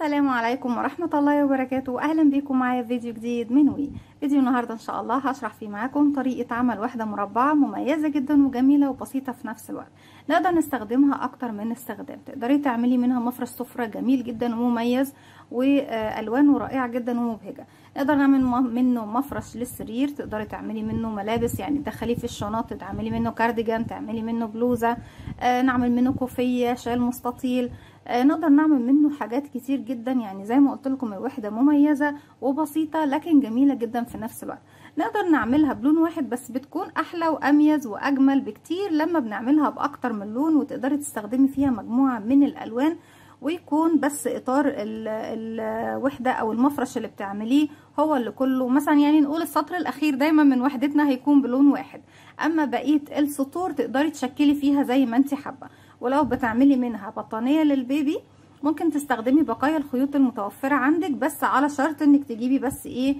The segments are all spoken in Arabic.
السلام عليكم ورحمة الله وبركاته. أهلا بكم معايا في فيديو جديد من وي. فيديو النهاردة إن شاء الله هشرح فيه معاكم طريقة عمل وحدة مربعة مميزة جدا وجميلة وبسيطة في نفس الوقت. نقدر نستخدمها أكتر من استخدام. تقدري تعملي منها مفرش سفرة جميل جدا ومميز وألوانه رائعة جدا ومبهجة. نقدر نعمل منه مفرش للسرير. تقدري تعملي منه ملابس يعني تدخليه في الشنط تعملي منه كارديجان تعملي منه بلوزة آه نعمل منه كوفية شال مستطيل آه نقدر نعمل منه حاجات كتير جدا. يعني زي ما قلت لكم الوحدة مميزة وبسيطة لكن جميلة جدا في نفس الوقت. نقدر نعملها بلون واحد بس بتكون أحلى وأميز وأجمل بكتير. لما بنعملها بأكتر من لون وتقدري تستخدمي فيها مجموعة من الألوان ويكون بس إطار الوحدة أو المفرش اللي بتعمليه هو اللي كله. مثلا يعني نقول السطر الأخير دايما من وحدتنا هيكون بلون واحد. أما بقية السطور تقدري تشكلي فيها زي ما انت حابة. ولو بتعملي منها بطانية للبيبي ممكن تستخدمي بقايا الخيوط المتوفرة عندك بس على شرط إنك تجيبي بس إيه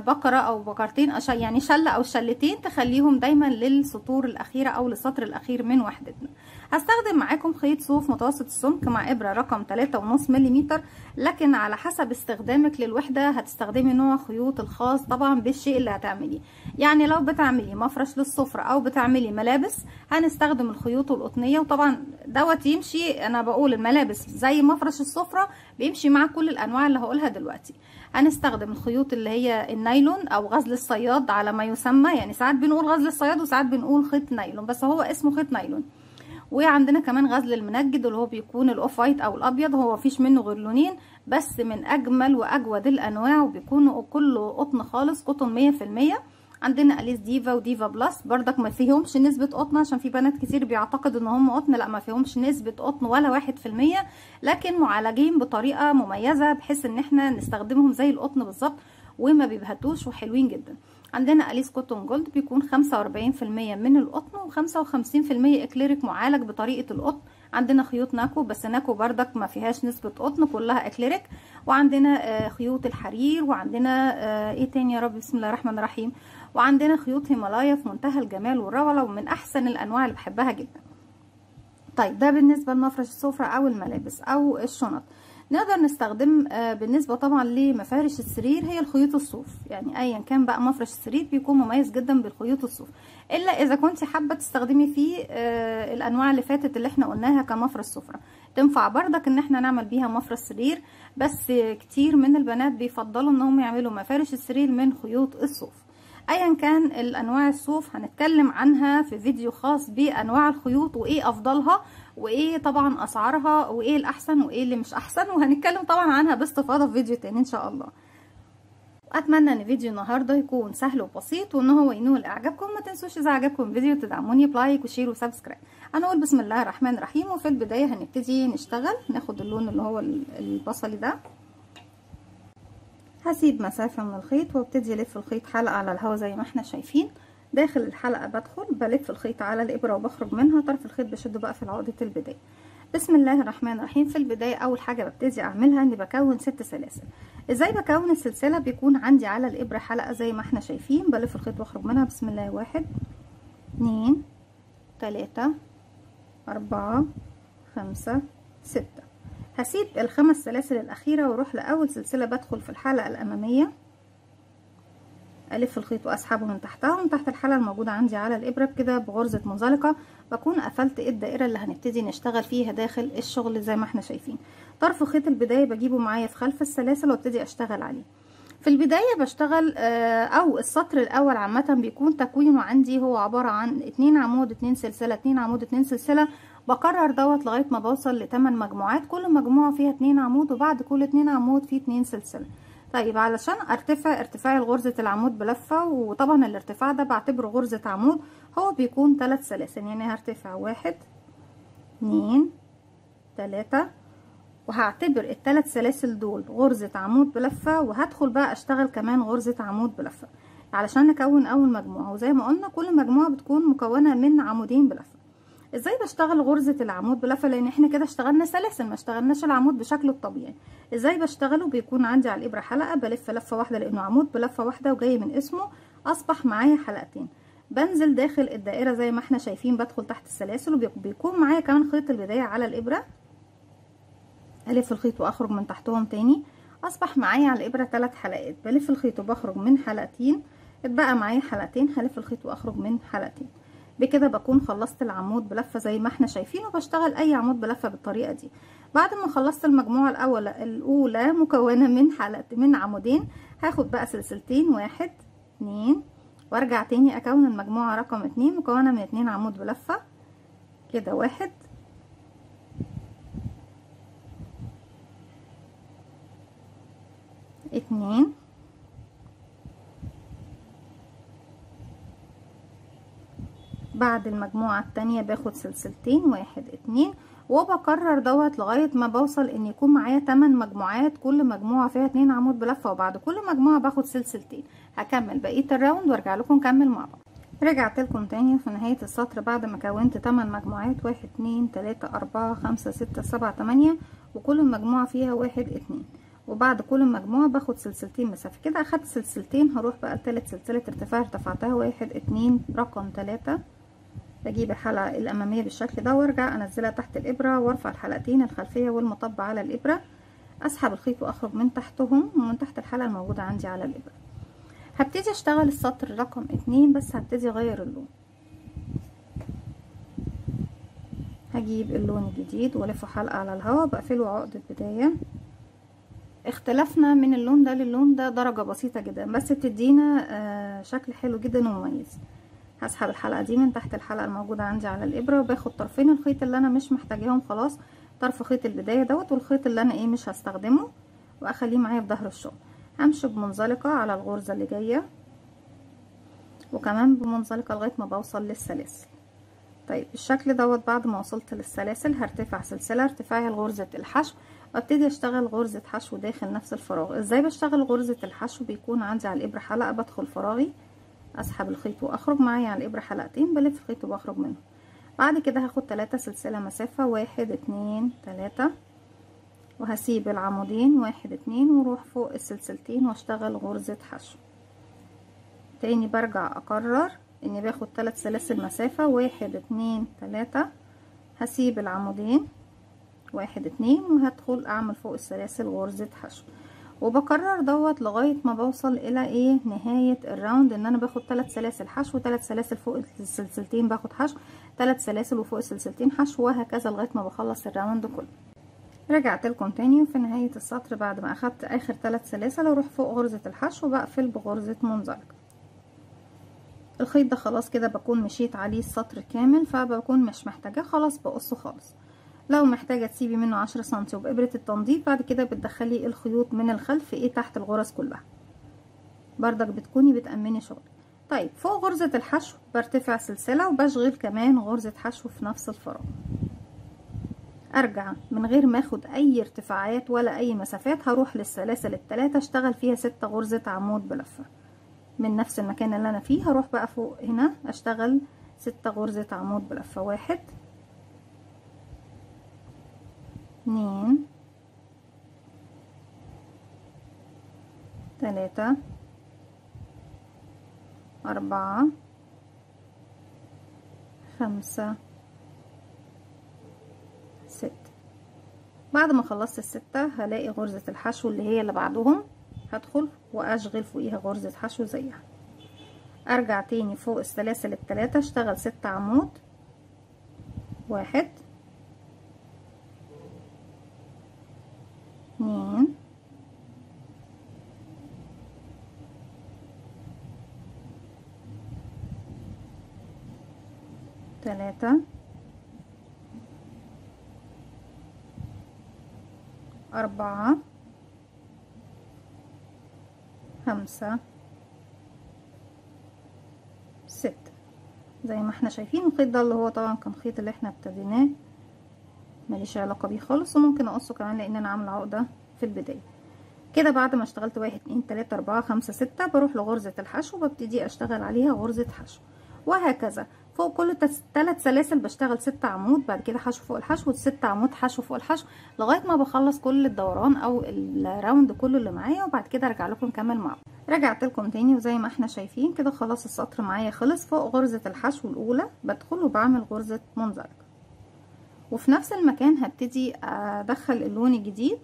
بقرة أو بقرتين يعني شلة أو شلتين تخليهم دايما للسطور الاخيرة أو للسطر الأخير من وحدتنا. هستخدم معاكم خيط صوف متوسط السمك مع إبرة رقم 3.5 ملم لكن على حسب استخدامك للوحدة هتستخدمي نوع خيوط الخاص طبعا بالشيء اللي هتعمليه. يعني لو بتعملي مفرش للسفرة أو بتعملي ملابس هنستخدم الخيوط القطنية وطبعا دوت يمشي أنا بقول الملابس زي مفرش السفرة بيمشي مع كل الأنواع اللي هقولها دلوقتي. هنستخدم الخيوط اللي هي النايلون أو غزل الصياد على ما يسمى يعني ساعات بنقول غزل الصياد وساعات بنقول خيط نايلون بس هو اسمه خيط نايلون. وعندنا كمان غزل المنجد اللي هو بيكون ال off-white أو الأبيض هو مفيش منه غير لونين بس من أجمل وأجود الأنواع وبيكونوا كله قطن خالص قطن مية في المية. عندنا Alize Diva و Diva Plus. بردك ما فيهمش نسبة قطن عشان في بنات كتير بيعتقدوا إن هم قطن. لا ما فيهمش نسبة قطن ولا واحد في المية. لكن معالجين بطريقة مميزة بحيث إن إحنا نستخدمهم زي القطن بالظبط وما بيبهتوش وحلوين جدا. عندنا Alize Cotton Gold بيكون 45% من القطن و55% إكليريك معالج بطريقة القطن. عندنا خيوط Nako بس Nako بردك ما فيهاش نسبة قطن كلها إكليريك. وعندنا آه خيوط الحرير وعندنا آه إيه تاني يا رب؟ بسم الله الرحمن الرحيم. وعندنا خيوط هيمالايا في منتهى الجمال والروعة ومن أحسن الأنواع اللي بحبها جدا. طيب ده بالنسبة لمفرش السفرة أو الملابس أو الشنط. نقدر نستخدم بالنسبة طبعا لمفارش السرير هي الخيوط الصوف. يعني ايا كان بقى مفرش السرير بيكون مميز جدا بالخيوط الصوف. إلا إذا كنت حابة تستخدمي فيه الأنواع اللي فاتت اللي إحنا قلناها كمفرش سفرة. تنفع بردك إن إحنا نعمل بيها مفرش سرير بس كتير من البنات بيفضلوا إنهم يعملوا مفارش السرير من خيوط الصوف. ايا كان الأنواع الصوف هنتكلم عنها في فيديو خاص بأنواع الخيوط وإيه أفضلها وإيه طبعا أسعارها وإيه الأحسن وإيه اللي مش أحسن وهنتكلم طبعا عنها باستفاضه في فيديو تاني إن شاء الله. أتمنى إن فيديو النهارده يكون سهل وبسيط وإن هو ينول إعجابكم. ما تنسوش إذا عجبكم الفيديو تدعموني ب like و share و subscribe. هنقول بسم الله الرحمن الرحيم وفي البداية هنبتدي نشتغل ناخد اللون اللي هو البصلي ده. هسيب مسافة من الخيط وابتدي ألف الخيط حلقة على الهوا زي ما إحنا شايفين. داخل الحلقة بدخل بلف الخيط على الإبرة وبخرج منها طرف الخيط بشدة بقى في عقدة البداية. بسم الله الرحمن الرحيم. في البداية أول حاجة ببتدي أعملها إني بكون ست سلاسل. إزاي بكون السلسلة؟ بيكون عندي على الإبرة حلقة زي ما إحنا شايفين. بلف الخيط وأخرج منها. بسم الله. واحد اتنين تلاتة أربعة خمسة ستة. هسيب الخمس سلاسل الأخيرة وأروح لأول سلسلة بدخل في الحلقة الأمامية. ألف الخيط وأسحبه من تحتها ومن تحت الحلقة الموجودة عندي على الابره بكده بغرزة منزلقة بكون قفلت الدائرة اللي هنبتدي نشتغل فيها داخل الشغل زي ما إحنا شايفين. طرف خيط البداية بجيبه معايا في خلف السلاسل وأبتدي أشتغل عليه. في البداية بشتغل أو السطر الأول عامة بيكون تكوينه عندي هو عبارة عن اتنين عمود اتنين سلسلة اتنين عمود اتنين سلسلة. بكرر دوت لغاية ما بوصل لتمن مجموعات كل مجموعة فيها اتنين عمود وبعد كل اتنين عمود فيه اتنين سلسلة. طيب علشان ارتفع ارتفاع غرزة العمود بلفة وطبعا الارتفاع ده بعتبره غرزة عمود هو بيكون ثلاث سلاسل يعني هرتفع واحد اتنين تلاتة وهعتبر الثلاث سلاسل دول غرزة عمود بلفة وهدخل بقى اشتغل كمان غرزة عمود بلفة. علشان نكون أول مجموعة وزي ما قلنا كل مجموعة بتكون مكونة من عمودين بلفة. إزاي بشتغل غرزة العمود بلفة؟ لأن إحنا كده اشتغلنا سلاسل ما اشتغلناش العمود بشكله الطبيعي. إزاي بشتغله؟ بيكون عندي على الإبرة حلقة بلف لفة واحدة لأنه عمود بلفة واحدة وجاي من اسمه أصبح معايا حلقتين. بنزل داخل الدائرة زي ما إحنا شايفين بدخل تحت السلاسل وبيكون معايا كمان خيط البداية على الإبرة. ألف الخيط وأخرج من تحتهم تاني. أصبح معايا على الإبرة ثلاث حلقات. بلف الخيط وبخرج من حلقتين. اتبقى معايا حلقتين هلف الخيط وأخرج من حلقتين. بكده بكون خلصت العمود بلفة زي ما إحنا شايفين وبشتغل أي عمود بلفة بالطريقة دي. بعد ما خلصت المجموعة الأول الأولى مكونة من حلقه من عمودين هاخد بقى سلسلتين واحد اتنين وارجع تاني أكون المجموعة رقم اتنين مكونة من اتنين عمود بلفة. كده واحد. اتنين. بعد المجموعة التانية باخد سلسلتين واحد اتنين وبكرر دوت لغاية ما بوصل إن يكون معايا 8 مجموعات كل مجموعة فيها اتنين عمود بلفة وبعد كل مجموعة باخد سلسلتين. هكمل بقية ال round وارجع لكم نكمل مع بعض. رجعت لكم تاني في نهاية السطر بعد ما كونت 8 مجموعات واحد اتنين تلاتة اربعة خمسة ستة سبعة تمانية وكل مجموعة فيها واحد اتنين. وبعد كل مجموعة باخد سلسلتين مسافة. كده أخدت سلسلتين هروح بقى لتالت سلسلة ارتفاع ارتفعتها واحد اتنين رقم تلاتة. بجيب الحلقة الأمامية بالشكل ده وأرجع أنزلها تحت الإبرة وأرفع الحلقتين الخلفية والمطبة على الإبرة. أسحب الخيط وأخرج من تحتهم ومن تحت الحلقة الموجودة عندي على الإبرة. هبتدي أشتغل السطر رقم اتنين بس هبتدي أغير اللون. هجيب اللون الجديد والفه حلقة على الهواء بقفله عقدة بداية اختلفنا من اللون ده للون ده درجة بسيطة جدا بس بتدينا آه شكل حلو جدا ومميز. هسحب الحلقة دي من تحت الحلقة الموجودة عندي على الإبرة وباخد طرفين الخيط اللي أنا مش محتاجاهم خلاص طرف خيط البداية دوت والخيط اللي أنا إيه مش هستخدمه وأخليه معايا في ظهر الشغل. همشي بمنزلقة على الغرزة اللي جاية وكمان بمنزلقة لغاية ما بوصل للسلاسل. طيب الشكل دوت بعد ما وصلت للسلاسل هرتفع سلسلة ارتفاعي لغرزة الحشو. وابتدي أشتغل غرزة حشو داخل نفس الفراغ. إزاي بشتغل غرزة الحشو؟ بيكون عندي على الإبرة حلقة بدخل فراغي. اسحب الخيط وأخرج معايا على الإبرة حلقتين بلف الخيط وبخرج منه بعد كده هاخد تلاتة سلسلة مسافة واحد اتنين تلاتة. وهسيب العمودين واحد اتنين وأروح فوق السلسلتين واشتغل غرزة حشو. تاني برجع اكرر إني باخد تلات سلاسل مسافة واحد اتنين تلاتة. هسيب العمودين واحد اتنين وهدخل أعمل فوق السلاسل غرزة حشو. وبكرر دوت لغاية ما بوصل إلى إيه؟ نهاية ال round إن أنا باخد ثلاث سلاسل حشو ثلاث سلاسل فوق السلسلتين باخد حشو ثلاث سلاسل وفوق السلسلتين حشو وهكذا لغاية ما بخلص ال round كله. رجعت لكم تاني وفي نهاية السطر بعد ما أخدت آخر ثلاث سلاسل أروح فوق غرزة الحشو بقفل بغرزة منزلقه الخيط ده خلاص كده بكون مشيت عليه السطر كامل فبكون مش محتاجاه خلاص بقصه خالص. لو محتاجة تسيبي منه عشرة سنتي وبإبرة التنظيف بعد كده بتدخلي الخيوط من الخلف إيه تحت الغرز كلها. بردك بتكوني بتأمني شغل طيب فوق غرزة الحشو برتفع سلسلة وبشغل كمان غرزة حشو في نفس الفراغ أرجع من غير ما آخد أي ارتفاعات ولا أي مسافات هروح للسلاسل التلاتة أشتغل فيها ستة غرزة عمود بلفة. من نفس المكان اللي أنا فيه هروح بقى فوق هنا أشتغل ستة غرزة عمود بلفة. واحد. اتنين تلاتة أربعة. خمسة. ستة بعد ما خلصت الستة هلاقي غرزة الحشو اللي هي اللي بعدهم. هدخل وأشغل فوقيها غرزة حشو زيها. أرجع تاني فوق السلاسل التلاتة اشتغل ست عمود. واحد اتنين تلاتة أربعة. خمسة. ستة. زي ما إحنا شايفين الخيط ده اللي هو طبعا كان خيط اللي إحنا ابتديناه. ماليش علاقة بيه خالص وممكن أقصه كمان لأن أنا عاملة عقدة في البداية. كده بعد ما اشتغلت واحد اتنين تلاتة أربعة خمسة ستة بروح لغرزة الحشو وببتدي أشتغل عليها غرزة حشو. وهكذا. فوق كل تلات سلاسل بشتغل ست عمود بعد كده حشو فوق الحشو ست عمود حشو فوق الحشو لغاية ما بخلص كل الدوران أو ال round كله اللي معايا وبعد كده أرجع لكم نكمل مع رجعت لكم تاني وزي ما إحنا شايفين كده خلاص السطر معايا خلص فوق غرزة الحشو الأولى بدخل وبعمل غرزة منزلقه وفي نفس المكان هبتدي أدخل اللون الجديد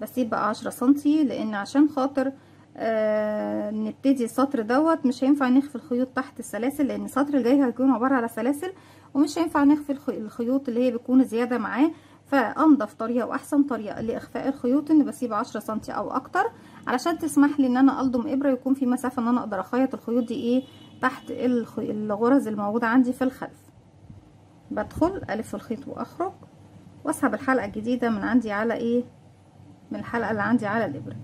بسيب بقى عشرة سنتي لأن عشان خاطر آه نبتدي السطر دوت. مش هينفع نخفي الخيوط تحت السلاسل لأن السطر الجاي هيكون عبارة على سلاسل ومش هينفع نخفي الخيوط اللي هي بتكون زيادة معاه. فأنضف طريقة وأحسن طريقة لإخفاء الخيوط إن بسيب عشرة سنتي أو أكتر علشان تسمح لي إن أنا ألضم إبرة يكون في مسافة إن أنا أقدر أخيط الخيوط دي إيه تحت الغرز الموجودة عندي في الخلف. بدخل ألف الخيط وأخرج وأسحب الحلقة الجديدة من عندي على إيه من الحلقة اللي عندي على الإبرة.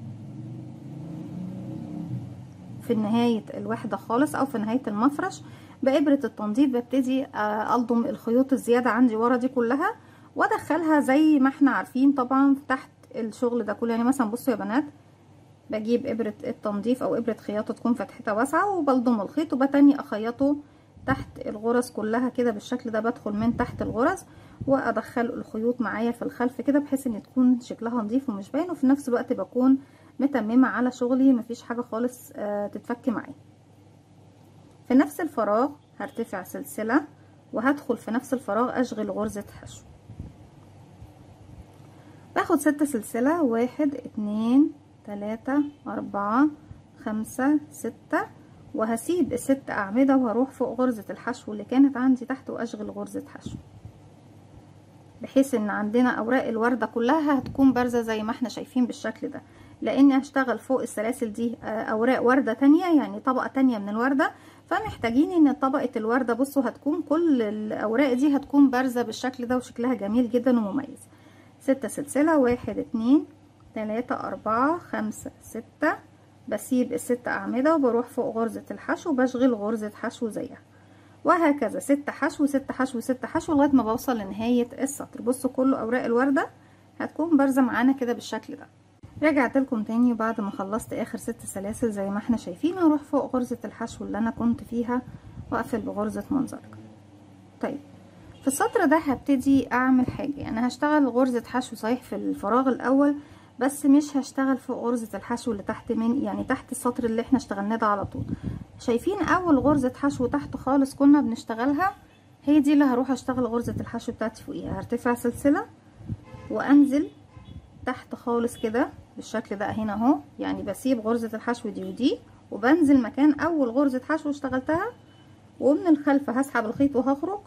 في نهاية الوحدة خالص أو في نهاية المفرش بإبرة التنظيف ببتدي ألضم الخيوط الزيادة عندي ورا دي كلها وأدخلها زي ما إحنا عارفين طبعا تحت الشغل ده كله. يعني مثلا بصوا يا بنات بجيب إبرة التنظيف أو إبرة خياطة تكون فتحتها واسعة وبلضم الخيط وبتاني أخيطه تحت الغرز كلها كده بالشكل ده بدخل من تحت الغرز وادخل الخيوط معايا في الخلف كده بحيث إن تكون شكلها نظيف ومش باين وفي نفس الوقت بكون متممة على شغلي مفيش حاجة خالص آه تتفك معايا. في نفس الفراغ هرتفع سلسلة وهدخل في نفس الفراغ أشغل غرزة حشو. باخد ستة سلسلة واحد اتنين تلاتة أربعة خمسة ستة وهسيب الست أعمدة وهروح فوق غرزة الحشو اللي كانت عندي تحت وأشغل غرزة حشو. بحيث إن عندنا أوراق الوردة كلها هتكون بارزة زي ما إحنا شايفين بالشكل ده. لاني هشتغل فوق السلاسل دي اوراق وردة تانية يعني طبقة تانية من الوردة. فمحتاجين ان طبقة الوردة بصوا هتكون كل الاوراق دي هتكون بارزة بالشكل ده وشكلها جميل جدا ومميز. ستة سلسلة واحد اتنين تلاتة اربعة خمسة ستة. بسيب الست أعمدة وبروح فوق غرزة الحشو بشغل غرزة حشو زيها. وهكذا ست حشو ست حشو ست حشو لغاية ما بوصل لنهاية السطر. بصوا كل أوراق الوردة هتكون بارزة معانا كده بالشكل ده. رجعت لكم تاني بعد ما خلصت آخر ست سلاسل زي ما إحنا شايفين هروح فوق غرزة الحشو اللي أنا كنت فيها وأقفل بغرزة منزلقة طيب في السطر ده هبتدي أعمل حاجة. يعني هشتغل غرزة حشو صحيح في الفراغ الأول بس مش هشتغل فوق غرزة الحشو اللي تحت من يعني تحت السطر اللي إحنا اشتغلناه ده على طول. شايفين أول غرزة حشو تحت خالص كنا بنشتغلها؟ هي دي اللي هروح أشتغل غرزة الحشو بتاعتي فوقيها. هرتفع سلسلة وأنزل تحت خالص كده. بالشكل ده هنا اهو. يعني بسيب غرزة الحشو دي ودي وبنزل مكان أول غرزة حشو اشتغلتها ومن الخلف هسحب الخيط وهخرج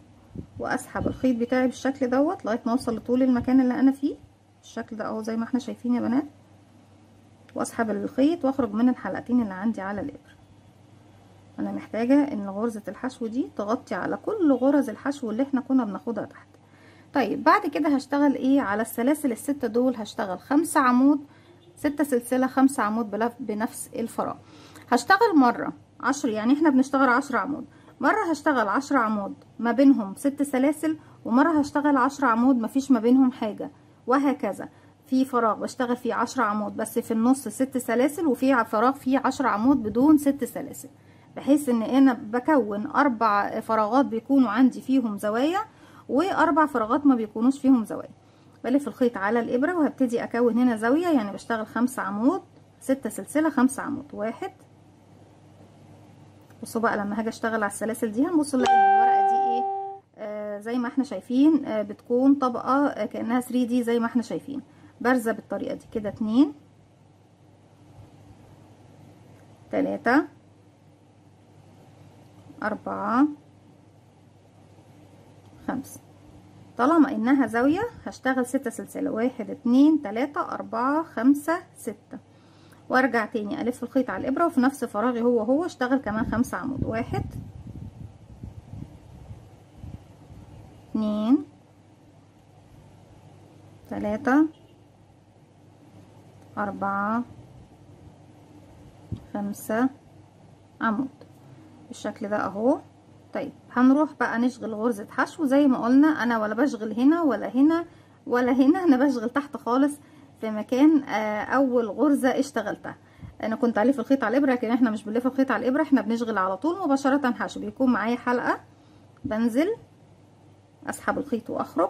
وأسحب الخيط بتاعي بالشكل دوت لغاية ما أوصل لطول المكان اللي أنا فيه. بالشكل ده أهو زي ما إحنا شايفين يا بنات. وأسحب الخيط وأخرج من الحلقتين اللي عندي على الابره أنا محتاجة إن غرزة الحشو دي تغطي على كل غرز الحشو اللي إحنا كنا بناخدها تحت. طيب بعد كده هشتغل إيه؟ على السلاسل الستة دول هشتغل خمسة عمود ستة سلسلة خمسة عمود بنفس الفراغ. هشتغل مرة عشر يعني إحنا بنشتغل عشر عمود. مرة هشتغل عشر عمود ما بينهم ست سلاسل ومرة هشتغل عشر عمود مفيش ما بينهم حاجة وهكذا. في فراغ بشتغل فيه عشر عمود بس في النص ست سلاسل وفي فراغ فيه عشر عمود بدون ست سلاسل. بحيث إن أنا بكون أربع فراغات بيكونوا عندي فيهم زوايا وأربع فراغات ما بيكونوش فيهم زوايا. بلف الخيط على الإبرة وهبتدي أكون هنا زاوية يعني بشتغل خمسة عمود ستة سلسلة خمسة عمود. واحد. بصوا بقى لما هاجي أشتغل على السلاسل دي هنبص نلاقي إن الورقة دي إيه؟ آه زي ما إحنا شايفين آه بتكون طبقة آه كأنها 3 دي زي ما إحنا شايفين. بارزة بالطريقة دي. كده اتنين. تلاتة. أربعة. خمسة. طالما إنها زاوية هشتغل ستة سلسلة واحد اتنين تلاتة أربعة خمسة ستة. وأرجع تاني ألف الخيط على الإبرة وفي نفس فراغي هو هو اشتغل كمان خمسة عمود. واحد اتنين تلاتة أربعة خمسة عمود. بالشكل ده أهو. طيب هنروح بقى نشغل غرزة حشو. زي ما قلنا أنا ولا بشغل هنا ولا هنا ولا هنا. أنا بشغل تحت خالص في مكان آه أول غرزة اشتغلتها. أنا كنت ألف الخيط على الإبرة لكن إحنا مش بنلف الخيط على الإبرة إحنا بنشغل على طول مباشرة حشو. بيكون معايا حلقة بنزل أسحب الخيط وأخرج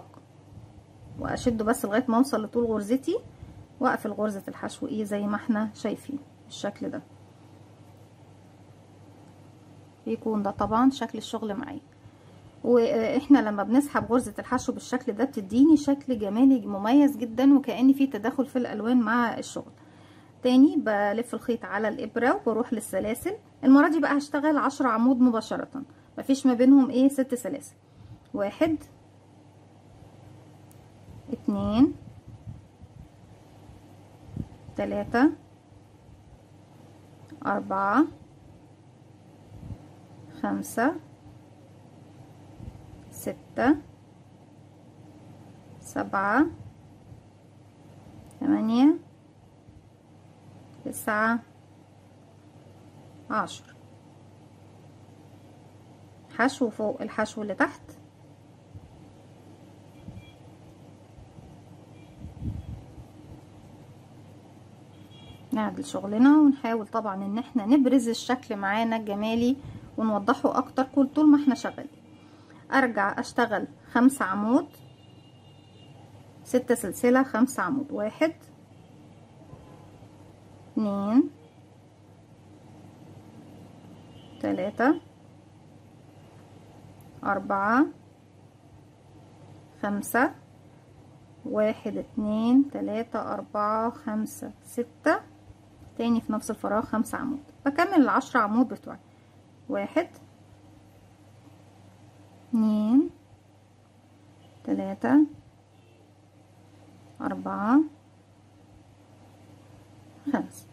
وأشده بس لغاية ما أوصل لطول غرزتي وأقفل غرزة الحشو إيه زي ما إحنا شايفين بالشكل ده. بيكون ده طبعا شكل الشغل معايا. وإحنا لما بنسحب غرزة الحشو بالشكل ده بتديني شكل جمالي مميز جدا وكأن في تداخل في الألوان مع الشغل. تاني بلف الخيط على الإبرة وبروح للسلاسل. المرة دي بقى هشتغل عشرة عمود مباشرة. مفيش ما بينهم إيه ست سلاسل. واحد اتنين تلاتة أربعة خمسة ستة سبعة ثمانية تسعة عشر. حشو فوق الحشو اللي تحت. نعدل شغلنا ونحاول طبعا إن إحنا نبرز الشكل معانا الجمالي ونوضحه أكتر كل طول ما إحنا شغالين. أرجع أشتغل خمسة عمود. ستة سلسلة خمسة عمود. واحد. اتنين. تلاتة. أربعة. خمسة. واحد اتنين تلاتة أربعة خمسة ستة. تاني في نفس الفراغ خمسة عمود. بكمل العشرة عمود بتوعي. واحد. اتنين. تلاتة. أربعة. خمسة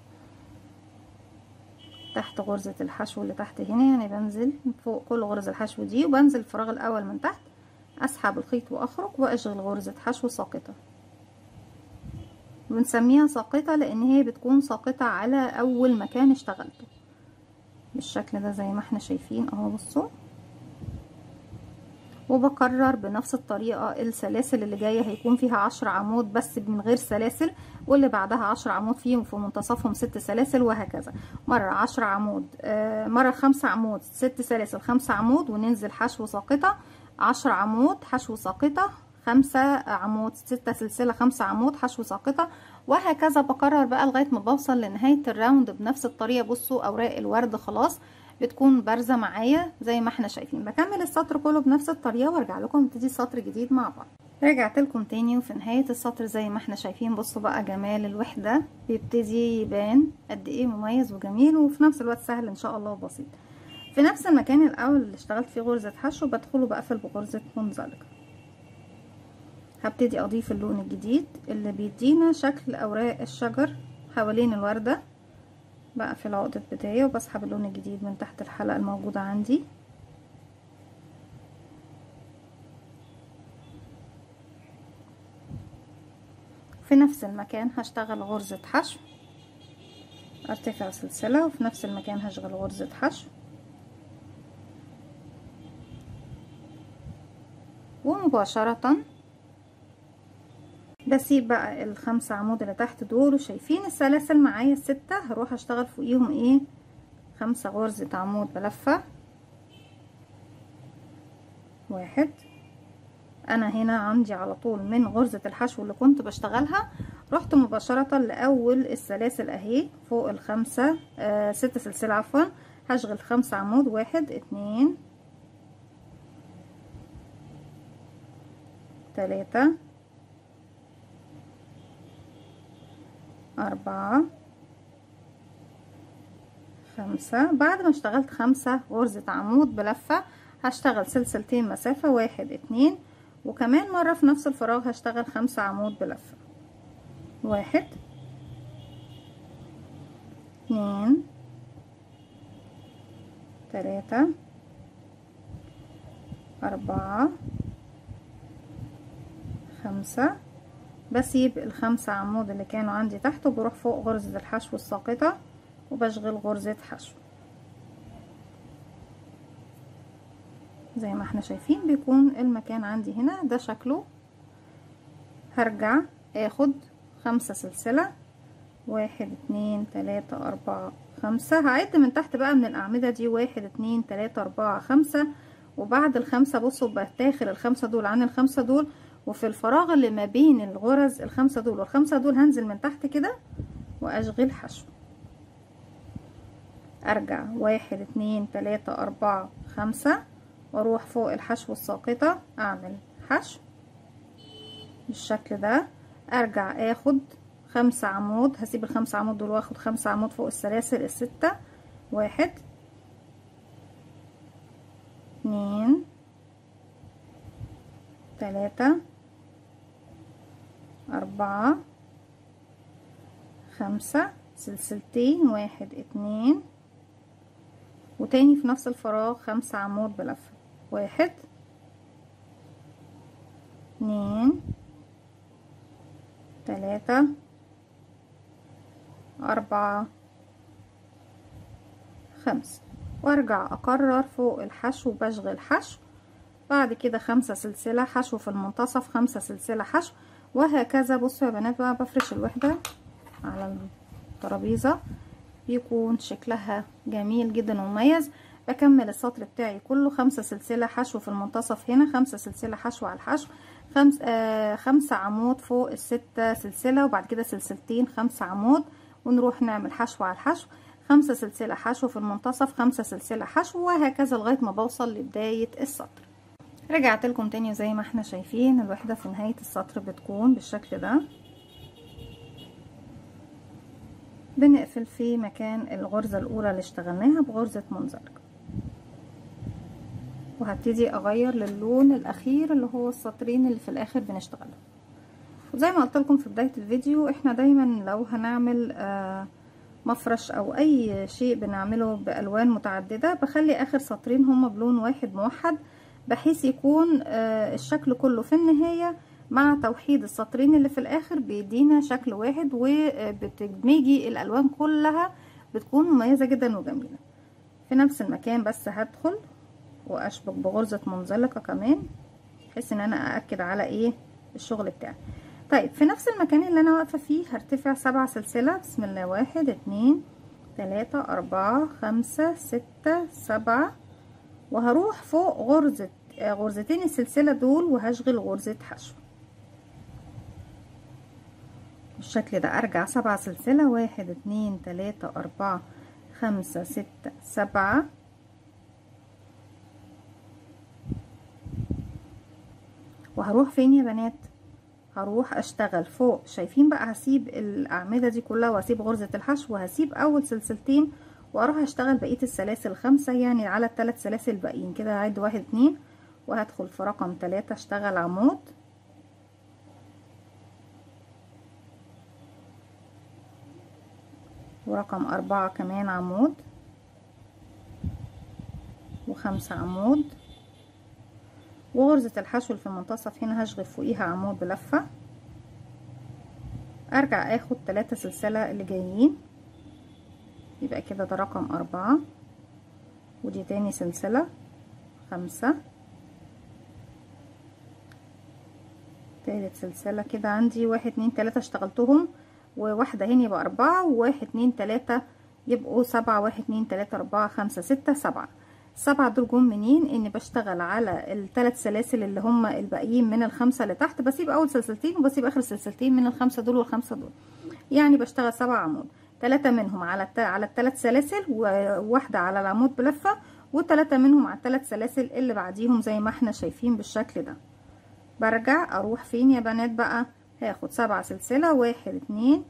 تحت غرزة الحشو اللي تحت هنا يعني بنزل فوق كل غرز الحشو دي وبنزل الفراغ الأول من تحت أسحب الخيط وأخرج وأشغل غرزة حشو ساقطة. بنسميها ساقطة لأن هي بتكون ساقطة على أول مكان اشتغلته. بالشكل ده زي ما إحنا شايفين اهو بصوا. وبكرر بنفس الطريقة السلاسل اللي جاية هيكون فيها عشر عمود بس من غير سلاسل واللي بعدها عشر عمود فيهم في منتصفهم ست سلاسل وهكذا. مرة عشر عمود آه مرة خمسة عمود ست سلاسل خمسة عمود وننزل حشو ساقطة. عشر عمود حشو ساقطة. خمسة عمود ستة سلسلة خمسة عمود حشو ساقطة. وهكذا بكرر بقى لغاية ما بوصل لنهاية الراوند بنفس الطريقة. بصوا أوراق الورد خلاص بتكون بارزة معايا زي ما إحنا شايفين. بكمل السطر كله بنفس الطريقة وارجع لكم نبتدي سطر جديد مع بعض. رجعت لكم تاني وفي نهاية السطر زي ما إحنا شايفين. بصوا بقى جمال الوحدة بيبتدي يبان قد إيه مميز وجميل وفي نفس الوقت سهل إن شاء الله وبسيط. في نفس المكان الأول اللي اشتغلت فيه غرزة حشو بدخله بقفل بغرزة منزلقة هبتدي أضيف اللون الجديد اللي بيدينا شكل أوراق الشجر حوالين الوردة. بقفل عقدة بداية وبسحب اللون الجديد من تحت الحلقة الموجودة عندي. في نفس المكان هشتغل غرزة حشو. ارتفع سلسلة وفي نفس المكان هشغل غرزة حشو. ومباشرة بسيب بقى الخمسة عمود اللي تحت دول وشايفين السلاسل معايا الستة. هروح أشتغل فوقيهم إيه؟ خمسة غرزة عمود بلفة. واحد. أنا هنا عندي على طول من غرزة الحشو اللي كنت بشتغلها. رحت مباشرة لأول السلاسل أهي فوق الخمسة. آه ست سلسلة عفوا. هشغل خمسة عمود. واحد اتنين تلاتة. أربعة. خمسة. بعد ما اشتغلت خمسة غرزة عمود بلفة هشتغل سلسلتين مسافة واحد اتنين. وكمان مرة في نفس الفراغ هشتغل خمسة عمود بلفة. واحد. اتنين. تلاتة. أربعة. خمسة. بسيب الخمسة عمود اللي كانوا عندي تحت وبروح فوق غرزة الحشو الساقطة وبشغل غرزة حشو. زي ما إحنا شايفين بيكون المكان عندي هنا ده شكله. هرجع آخد خمسة سلسلة. واحد اتنين تلاتة أربعة خمسة. هعد من تحت بقى من الأعمدة دي. واحد اتنين تلاتة أربعة خمسة. وبعد الخمسة بصوا بتاخر الخمسة دول عن الخمسة دول وفي الفراغ اللي ما بين الغرز الخمسة دول والخمسة دول هنزل من تحت كده وأشغل حشو. أرجع واحد اتنين تلاتة أربعة خمسة وأروح فوق الحشو الساقطة أعمل حشو بالشكل ده. أرجع آخد خمسة عمود هسيب الخمسة عمود دول وآخد خمسة عمود فوق السلاسل الستة. واحد اتنين تلاتة أربعة خمسة سلسلتين واحد اتنين. وتاني في نفس الفراغ خمسة عمود بلفة واحد اتنين تلاتة أربعة خمسة. وأرجع اكرر فوق الحشو بشغل حشو. بعد كده خمسة سلسلة حشو في المنتصف خمسة سلسلة حشو. وهكذا. بصوا يا بنات بقى بفرش الوحدة على الترابيزة بيكون شكلها جميل جدا ومميز. بكمل السطر بتاعي كله خمسة سلسلة حشو في المنتصف هنا خمسة سلسلة حشو على الحشو خمس آه خمسة عمود فوق الستة سلسلة وبعد كده سلسلتين خمسة عمود ونروح نعمل حشو على الحشو. خمسة سلسلة حشو في المنتصف خمسة سلسلة حشو وهكذا لغاية ما بوصل لبداية السطر. رجعت لكم تاني زي ما إحنا شايفين الوحدة في نهاية السطر بتكون بالشكل ده. بنقفل في مكان الغرزة الأولى اللي اشتغلناها بغرزة منزلقة وهبتدي أغير للون الأخير اللي هو السطرين اللي في الآخر بنشتغلهم وزي ما قلت لكم في بداية الفيديو إحنا دايما لو هنعمل آه مفرش أو أي شيء بنعمله بألوان متعددة بخلي آخر سطرين هما بلون واحد موحد بحيث يكون آه الشكل كله في النهاية مع توحيد السطرين اللي في الآخر بيدينا شكل واحد وبتدمجي الألوان كلها بتكون مميزة جدا وجميلة. في نفس المكان بس هدخل وأشبك بغرزة منزلقة كمان بحيث إن أنا أأكد على إيه؟ الشغل بتاعي. طيب في نفس المكان اللي أنا واقفة فيه هرتفع سبع سلسلة. بسم الله واحد اتنين تلاتة أربعة خمسة ستة سبعة وهروح فوق غرزة غرزتين السلسلة دول وهشغل غرزة حشو. بالشكل ده أرجع سبع سلسلة واحد اتنين تلاتة أربعة خمسة ستة سبعة. وهروح فين يا بنات؟ هروح أشتغل فوق. شايفين بقى هسيب الأعمدة دي كلها وهسيب غرزة الحشو وهسيب أول سلسلتين وأروح أشتغل بقية السلاسل خمسة يعني على الثلاث سلاسل باقيين كده. هعد واحد اتنين. وهدخل في رقم تلاتة اشتغل عمود. ورقم أربعة كمان عمود. وخمسة عمود. وغرزة الحشو اللي في المنتصف هنا هشغل فوقيها عمود بلفة. أرجع آخد تلاتة سلسلة اللي جايين. يبقى كده ده رقم أربعة. ودي تاني سلسلة خمسة. تالت سلسلة كده عندي. واحد اتنين تلاتة اشتغلتهم وواحدة هنا يبقى أربعة وواحد اتنين تلاتة يبقوا سبعة واحد اتنين تلاتة أربعة خمسة ستة سبعة. السبعة دول جم منين؟ إني بشتغل على الثلاث سلاسل اللي هم الباقيين من الخمسة اللي تحت. بسيب أول سلسلتين وبسيب آخر سلسلتين من الخمسة دول والخمسة دول. يعني بشتغل سبع عمود. ثلاثة منهم على. على الثلاث سلاسل وواحدة على العمود بلفة وثلاثة منهم على الثلاث سلاسل اللي بعديهم زي ما إحنا شايفين بالشكل ده. برجع أروح فين يا بنات بقى؟ هاخد سبعة سلسلة واحد اتنين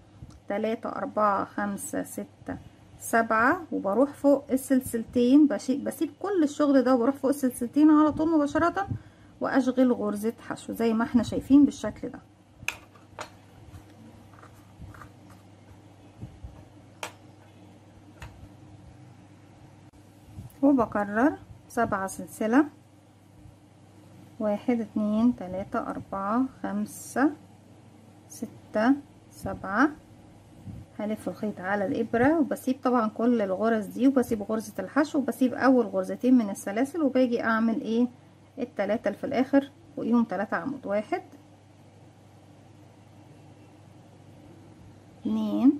تلاتة أربعة خمسة ستة سبعة وبروح فوق السلسلتين. بسيب كل الشغل ده وبروح فوق السلسلتين على طول مباشرة وأشغل غرزة حشو زي ما إحنا شايفين بالشكل ده. وبكرر سبعة سلسلة. واحد اتنين تلاتة أربعة خمسة ستة سبعة. هلف الخيط على الإبرة وبسيب طبعا كل الغرز دي وبسيب غرزة الحشو وبسيب أول غرزتين من السلاسل وباجي أعمل إيه؟ التلاتة اللي في الآخر فوقيهم تلاتة عمود. واحد اتنين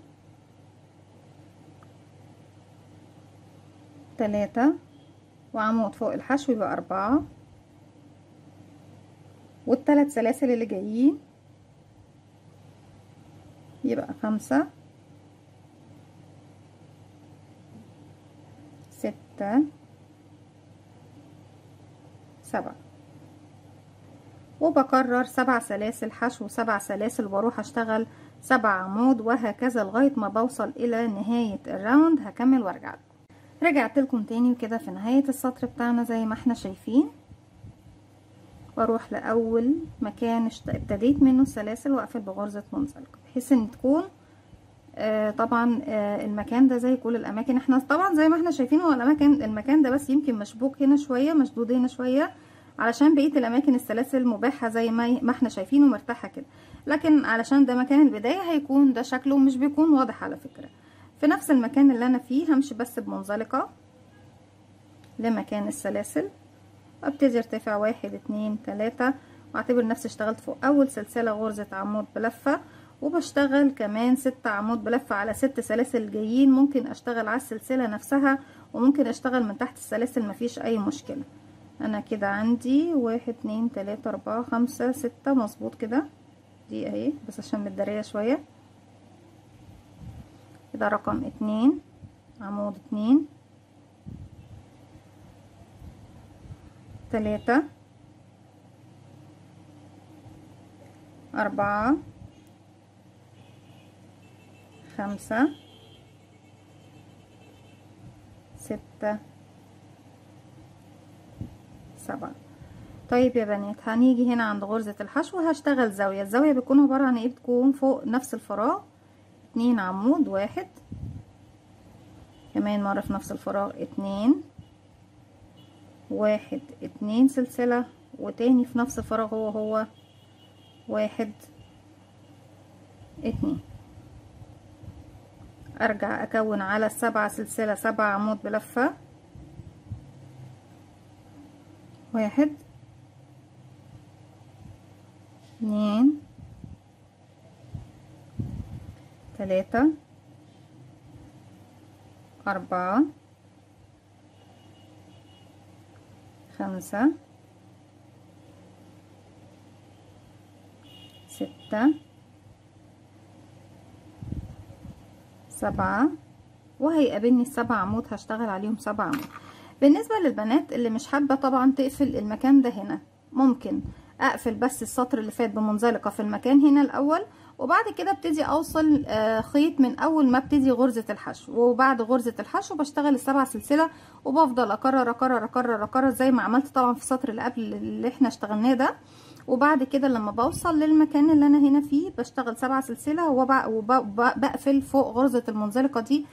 تلاتة وعمود فوق الحشو يبقى أربعة. والتلات سلاسل اللي جايين. يبقى خمسة. ستة. سبعة. وبكرر سبع سلاسل حشو سبع سلاسل وبروح أشتغل سبع عمود وهكذا لغاية ما بوصل إلى نهاية ال round هكمل وأرجع رجعت لكم تاني وكده في نهاية السطر بتاعنا زي ما إحنا شايفين. وأروح لأول مكان ابتديت منه السلاسل وأقفل بغرزة منزلقة بحيث إن تكون آه طبعا آه المكان ده زي كل الأماكن. إحنا طبعا زي ما إحنا شايفين هو الاماكن المكان ده بس يمكن مشبوك هنا شوية مشدود هنا شوية علشان بقية الأماكن السلاسل مباحة زي ما ما إحنا شايفين ومرتاحه كده. لكن علشان ده مكان البداية هيكون ده شكله مش بيكون واضح على فكرة. في نفس المكان اللي أنا فيه همشي بس بمنزلقة لمكان السلاسل. أبتدي ارتفع واحد اتنين تلاتة. وأعتبر نفسي اشتغلت فوق أول سلسلة غرزة عمود بلفة. وبشتغل كمان ست عمود بلفة على ست سلاسل جايين. ممكن أشتغل على السلسلة نفسها وممكن أشتغل من تحت السلاسل مفيش أي مشكلة. أنا كده عندي واحد اتنين تلاتة أربعة خمسة ستة. مظبوط كده؟ دي أهي بس عشان متدارية شوية. كده رقم اتنين. عمود اتنين. تلاتة. أربعة. خمسة. ستة. سبعة. طيب يا بنات هنيجي هنا عند غرزة الحشو هشتغل زاوية. الزاوية بتكون عبارة عن إيه؟ بتكون فوق نفس الفراغ. اتنين عمود واحد. كمان مرة في نفس الفراغ اتنين. واحد اتنين سلسلة وتاني في نفس الفراغ هو هو واحد اتنين. أرجع أكون على السبعة سلسلة سبعة عمود بلفة. واحد اتنين تلاتة أربعة خمسة. ستة. سبعة. وهيقابلني السبع عمود هشتغل عليهم سبع عمود بالنسبة للبنات اللي مش حابة طبعا تقفل المكان ده هنا ممكن أقفل بس السطر اللي فات بمنزلقة في المكان هنا الأول وبعد كده ابتدي اوصل خيط من اول ما ابتدي غرزة الحشو. وبعد غرزة الحشو بشتغل السبع سلسلة وبفضل اكرر اكرر اكرر اكرر زي ما عملت طبعا في السطر اللي قبل اللي إحنا اشتغلناه ده. وبعد كده لما بوصل للمكان اللي أنا هنا فيه بشتغل سبع سلسلة وبقفل فوق غرزة المنزلقة دي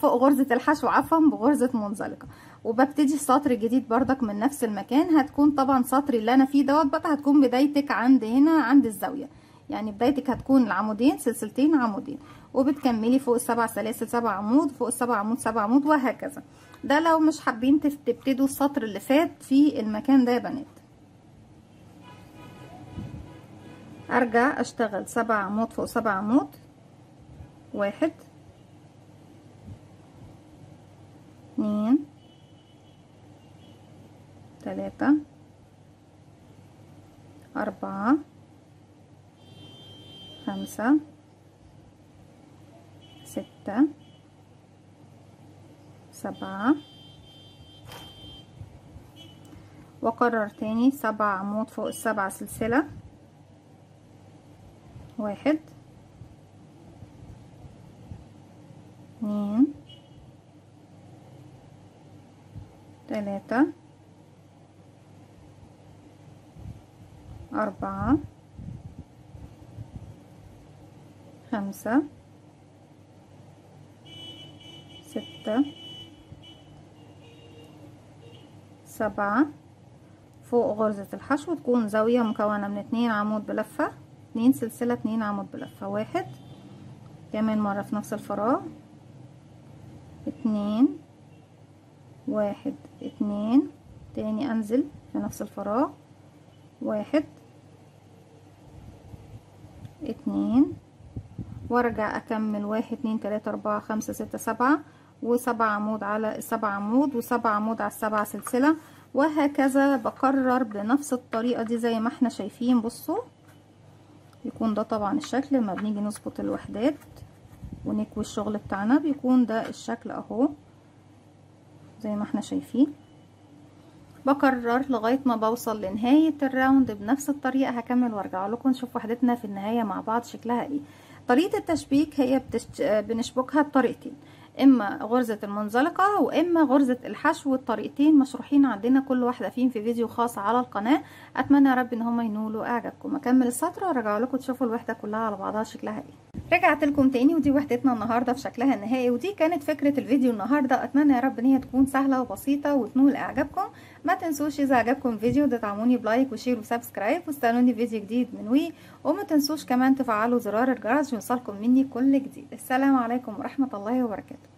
فوق غرزة الحشو عفوا بغرزة منزلقة. وببتدي السطر الجديد بردك من نفس المكان. هتكون طبعا سطري اللي أنا فيه دوت بقى هتكون بدايتك عند هنا عند الزاوية. يعني بدايتك هتكون العمودين سلسلتين عمودين. وبتكملي فوق السبع سلاسل سبع عمود فوق السبع عمود سبع عمود وهكذا. ده لو مش حابين تبتدوا السطر اللي فات في المكان ده يا بنات. أرجع أشتغل سبع عمود فوق سبع عمود. واحد. اتنين. تلاتة. أربعة. خمسة ستة سبعة. وأكرر تاني سبع عمود فوق السبع سلسلة. واحد اتنين تلاتة أربعة. خمسة ستة سبعة. فوق غرزة الحشو تكون زاوية مكونة من اتنين عمود بلفة اتنين سلسلة اتنين عمود بلفة. واحد. كمان مرة في نفس الفراغ. اتنين. واحد. اتنين. تاني أنزل في نفس الفراغ. واحد. اتنين. وارجع أكمل واحد اتنين تلاتة أربعة خمسة ستة سبعة وسبع عمود على السبع عمود وسبع عمود على السبع سلسلة وهكذا بكرر بنفس الطريقة دي زي ما إحنا شايفين. بصوا يكون ده طبعا الشكل لما بنيجي نظبط الوحدات ونكوي الشغل بتاعنا بيكون ده الشكل أهو زي ما إحنا شايفين. بكرر لغاية ما بوصل لنهاية الراوند بنفس الطريقة هكمل وارجع لكم نشوف وحدتنا في النهاية مع بعض شكلها إيه. طريقة التشبيك هي بتشت... بنشبكها بطريقتين إما غرزة المنزلقة وإما غرزة الحشو الطريقتين مشروحين عندنا كل واحدة فيهم في فيديو خاص على القناة. أتمنى يا رب إن هم ينولوا إعجابكم. أكمل السطر وارجع لكم تشوفوا الوحدة كلها على بعضها شكلها إيه. رجعت لكم تاني ودي وحدتنا النهارده في شكلها النهائي ودي كانت فكرة الفيديو النهارده. أتمنى يا رب إن هي تكون سهلة وبسيطة وتنول إعجابكم. ما تنسوش إذا عجبكم الفيديو تدعموني ب like و share و subscribe واستنوني فيديو جديد من وي. وما تنسوش كمان تفعلوا زرار الجرس يوصلكم مني كل جديد. السلام عليكم ورحمة الله وبركاته.